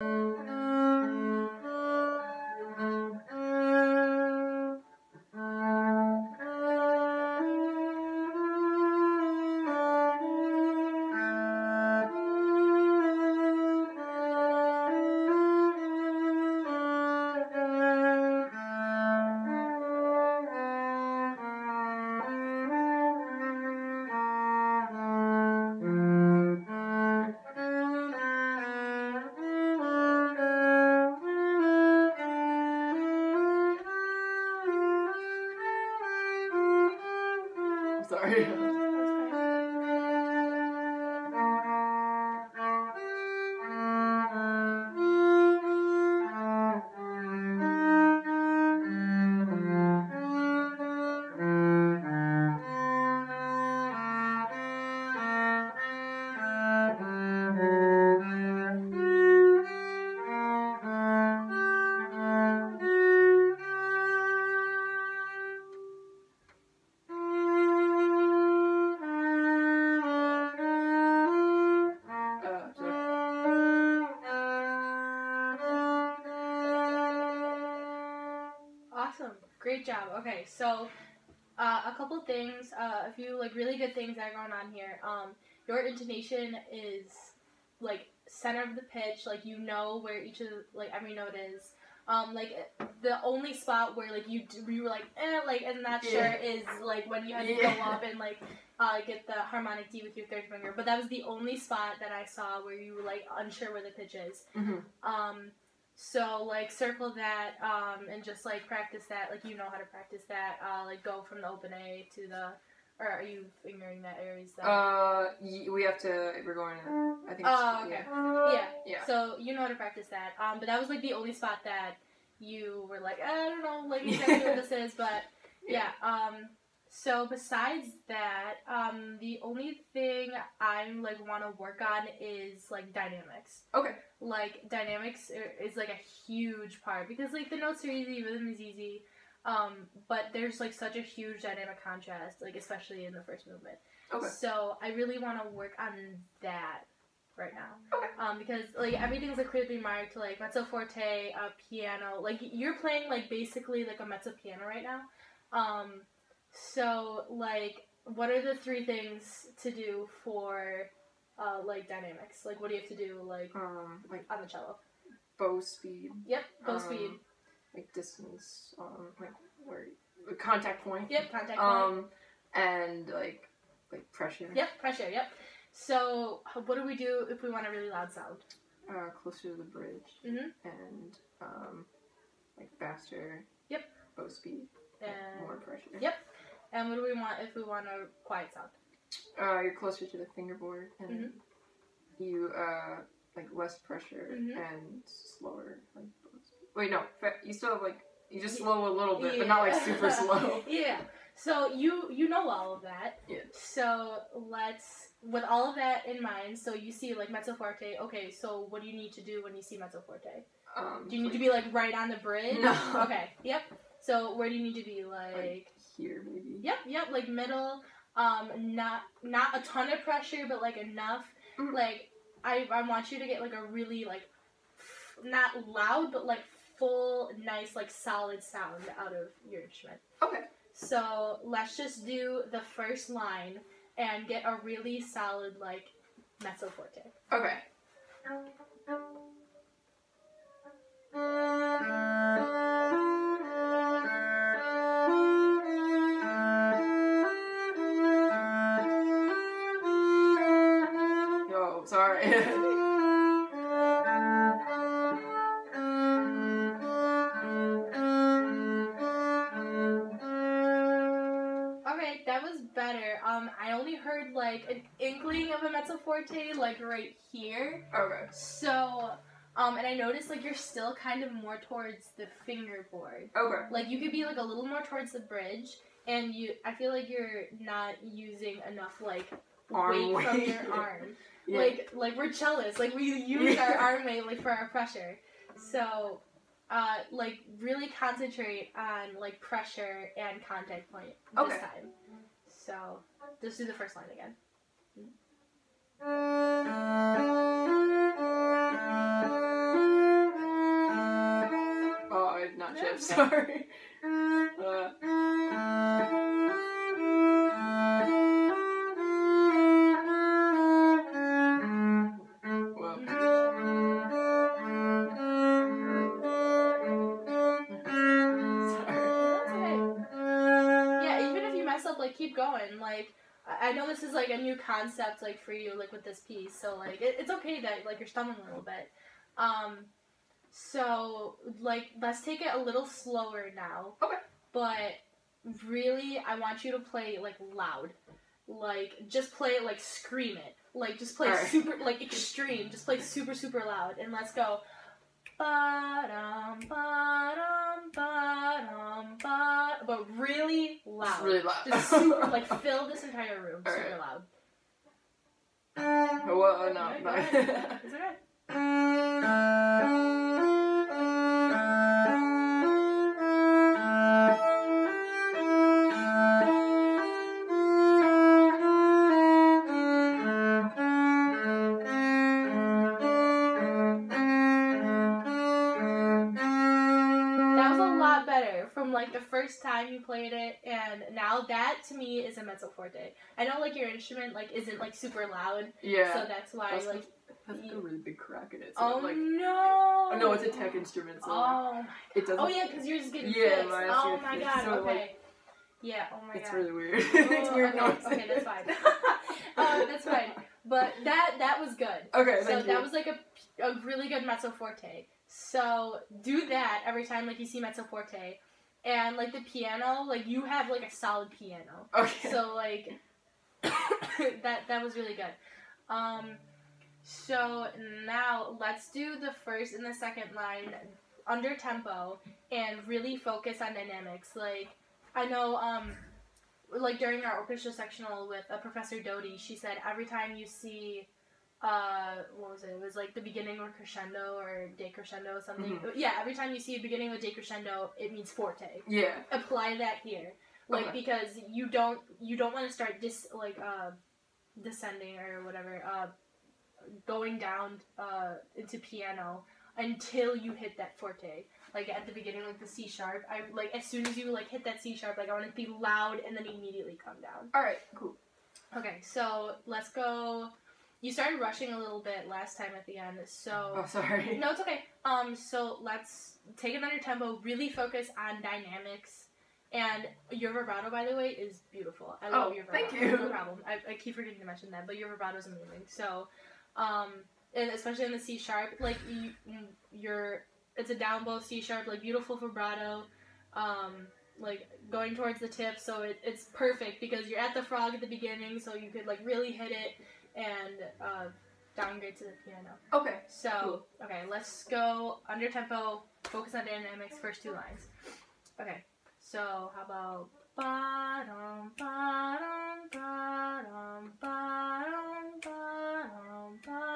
Sorry. Job. Okay, so uh, a couple things, uh, a few like really good things that are going on here. Um, your intonation is like center of the pitch, like you know where each of like every note is. Um, like the only spot where like you d- you were like eh like and not sure is like when you had to Yeah. go up and like uh, get the harmonic D with your third finger. But that was the only spot that I saw where you were like unsure where the pitch is. Mhm. Um, so like circle that um, and just like practice that. Like you know how to practice that. Uh, like go from the open A to the. Or are you fingering that Aries? That, Uh, y- we have to. We're going. To, I think. oh, okay. Yeah. Yeah. Yeah. So you know how to practice that. Um, but that was like the only spot that you were like, I don't know, like exactly what this is, but yeah. Um, so besides that, um, the only thing I'm like want to work on is like dynamics. Okay. Like dynamics is like a huge part because like the notes are easy, rhythm is easy. Um, but there's like such a huge dynamic contrast, like especially in the first movement. Okay. So I really want to work on that right now. Okay. Um, because like everything's like clearly marked like mezzo forte, uh, piano. Like you're playing like basically like a mezzo piano right now. Um, so like, what are the three things to do for uh, like dynamics? Like, what do you have to do like Um, like on the cello? bow speed. Yep, bow um, speed. Like distance. Um, like where contact point. Yep, contact point. Um, and like like pressure. Yep, pressure. Yep. So what do we do if we want a really loud sound? Uh, closer to the bridge. Mhm. And um, like faster. Yep. Bow speed. And more pressure. Yep. And what do we want if we want a quiet sound? Uh, you're closer to the fingerboard, and Mhm. you uh like less pressure Mhm. and slower. Like wait, no, you still have like you just slow a little bit, but not like super slow. yeah. So you you know all of that. Yeah. So let's with all of that in mind. So you see like mezzo forte. Okay. So what do you need to do when you see mezzo forte? Um, Do you need to be like right on the bridge? No. Okay. Yep. So where do you need to be? Like. like here maybe? Yep. Yep. Like middle. Um. Not not a ton of pressure, but like enough. Mhm. Like I I want you to get like a really like not loud, but like full nice like solid sound out of your instrument. Okay. So let's just do the first line and get a really solid like mezzo forte. Okay. Yo, Um, I only heard like an inkling of a mezzo forte like right here. okay. So, um, and I noticed like you're still kind of more towards the fingerboard. Okay. Like you could be like a little more towards the bridge, and you. I feel like you're not using enough like Arm weight from your arm. Yeah. Like like we're cellists. Like we use our arm weight like for our pressure. So, uh, like really concentrate on like pressure and contact point this Okay. time. So let's do the first line again. Oh, I'm not yeah. sure. Sorry. uh. Going. Like I know this is like a new concept, like for you, like with this piece. So like it, it's okay that like you're stumbling a little bit. Um, so like let's take it a little slower now. Okay. But really, I want you to play like loud. Like just play it like scream it. Like just play Alright. super like extreme. Just play super super loud and let's go. Ba-dum, ba-dum, ba-dum, ba but really loud. It's really loud. Just super, like fill this entire room super Alright. loud. Well, no, no. go ahead. like the first time you played it, and now that to me is a mezzo forte. I know like your instrument like isn't like super loud, yeah. so that's why That's like. That's like a really big crack in it. So Oh like, no! oh no, it's a tech instrument, so Oh, it doesn't. oh yeah, because yours is getting Yeah, fixed. mine's Oh my fixed, god. so, okay. like, yeah. Oh my it's god. really weird. it Oh, weird okay, noises. okay, that's fine. uh, that's fine. But that that was good. Okay, so that was like a, a really good mezzo forte. So do that every time like you see mezzo forte, and like the piano, like you have like a solid piano. okay. So like that that was really good. Um, so now let's do the first and the second line under tempo and really focus on dynamics. Like I know um like during our orchestra sectional with uh, Professor Doty, she said every time you see uh what was it? It was like the beginning or crescendo or decrescendo or something. Yeah, every time you see a beginning with decrescendo, it means forte yeah. apply that here like Okay. because you don't you don't want to start dis like uh descending or whatever uh going down uh into piano until you hit that forte like at the beginning like the c sharp i like as soon as you like hit that c sharp like i want it to be loud and then immediately come down All right. Cool. okay so let's go you started rushing a little bit last time at the end so Oh, sorry. no, it's okay. Um, so let's take it under tempo. Really focus on dynamics. And your vibrato, by the way, is beautiful. I love Oh, your vibrato. thank you. No problem. I, I keep forgetting to mention that, but your vibrato is amazing. So, um, and especially in the C sharp, like you, you're, it's a down bow C sharp, like beautiful vibrato. Um, like going towards the tip, so it, it's perfect because you're at the frog at the beginning, so you could like really hit it and uh, downgrade to the piano. Okay. So, Cool. okay, let's go under tempo, focus on dynamics, first two lines. Okay, so how about ba-dum, ba-dum, ba-dum, ba-dum, ba-dum, ba-dum.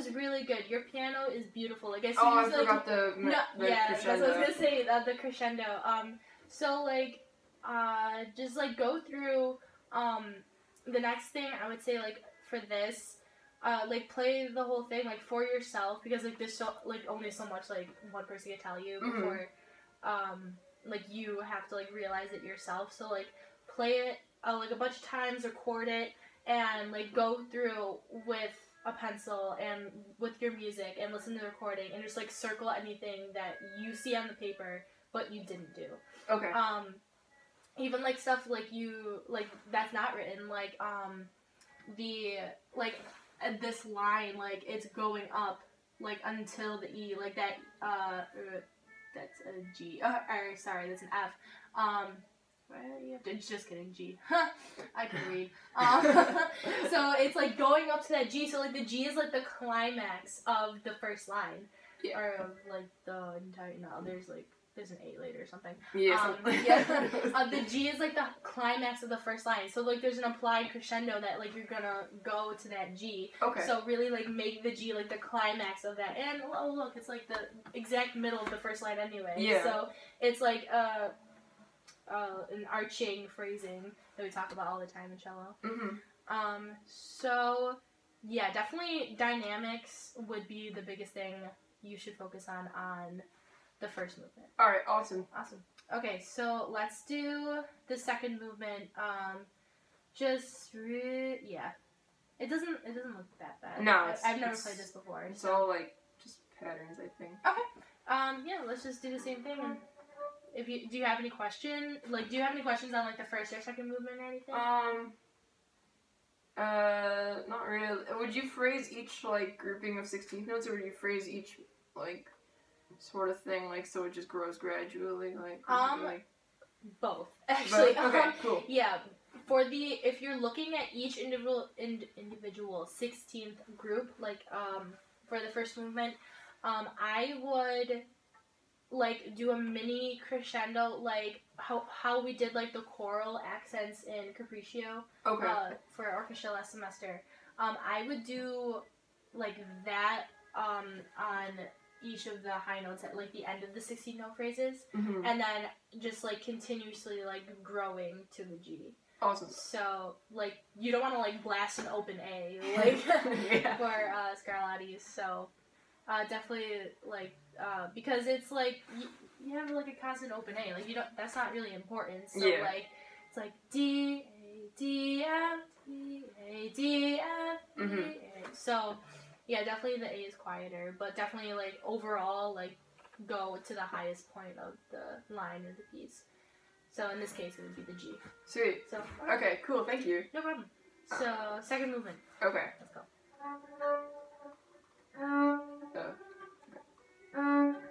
That was really good. Your piano is beautiful. Like as soon Oh, I like forgot the, No, the yeah, that's what I was gonna say. Uh, the crescendo. Um, so like, uh, just like go through. Um, the next thing I would say like for this, uh, like play the whole thing like for yourself because like there's so like only so much like one person can tell you Mhm. before, um, like you have to like realize it yourself. So like play it uh, like a bunch of times, record it, and like go through with a pencil and with your music and listen to the recording and just like circle anything that you see on the paper but you didn't do. Okay. Um, even like stuff like you like that's not written like um the like uh, this line like it's going up like until the E, like that. Uh, uh that's a G. Uh, or sorry, that's an F. Um, do you have to- It's just kidding, G. I can read. Um, so it's like going up to that G. So like the G is like the climax of the first line, Yeah. or of like the entire. No, there's like there's an eight later or something. Yeah. Um, yeah. Uh, the G is like the climax of the first line. So like there's an implied crescendo that like you're gonna go to that G. okay. So really like make the G like the climax of that. And oh look, it's like the exact middle of the first line anyway. Yeah. So it's like uh, uh, an arching phrasing that we talk about all the time in cello. hmm Um, so yeah, definitely dynamics would be the biggest thing you should focus on on the first movement. All right. Awesome. Awesome. Okay, so let's do the second movement. Um, just re- yeah, it doesn't it doesn't look that bad. No, I, it's- I've never played this before. It's so- all like just patterns, I think. um, yeah, let's just do the same thing. If you do, you have any question? Like, do you have any questions on like the first or second movement or anything? Um. Uh, not really. Would you phrase each like grouping of sixteenth notes, or would you phrase each like sort of thing like so it just grows gradually, like? Um, like Both, actually. okay, Um, cool. Yeah, for the if you're looking at each individual ind, individual sixteenth group, like um for the first movement, um I would like do a mini crescendo, like how how we did like the choral accents in Capriccio Okay. uh, for orchestra last semester. Um, I would do like that um on each of the high notes at like the end of the sixteen note phrases hmm and then just like continuously like growing to the G. Awesome. So like you don't want to like blast an open A like yeah. for uh, Scarlatti's. So uh, definitely like uh, because it's like you, you have like a constant open A. Like you don't. That's not really important. So Yeah. like it's like D A D F D A D F D. A. So yeah, definitely the A is quieter, but definitely like overall like go to the highest point of the line of the piece. So in this case, it would be the G. Sweet. So Okay. Cool. Thank you. no problem. So second movement. Okay. Let's go. Oh, 嗯。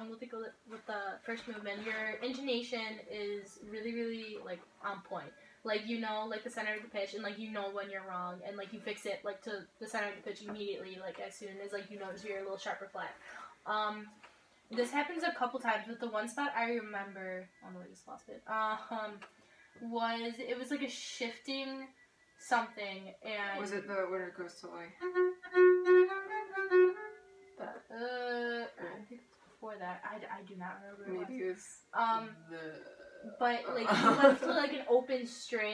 Um, with the with the first movement, your intonation is really really like on point. Like you know like the center of the pitch and like you know when you're wrong and like you fix it like to the center of the pitch immediately like as soon as like you notice you're a little sharp or flat. Um, this happens a couple times, but the one spot I remember, oh no, I just lost it. Um, was it was like a shifting something and Was it the when it goes to like? Uh, it's before that. I, I do not remember. It Maybe was. it was Um, the but like went to like an open string